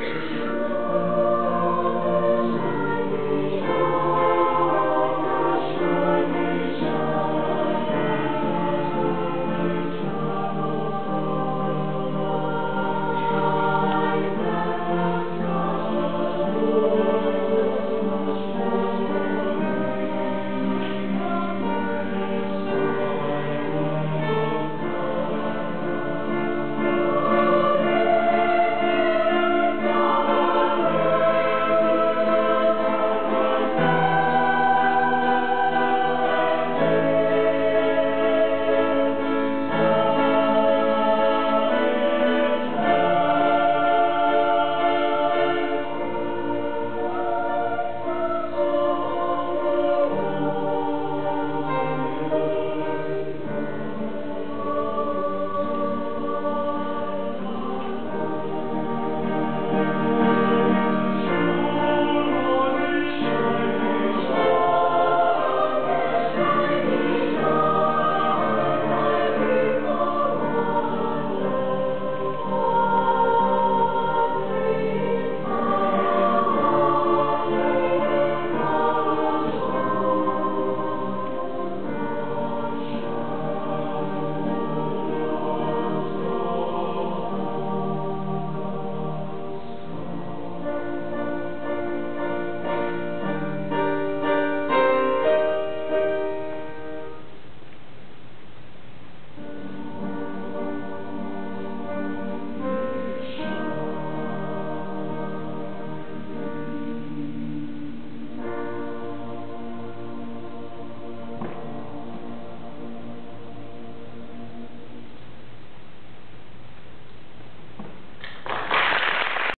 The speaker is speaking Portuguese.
Amém.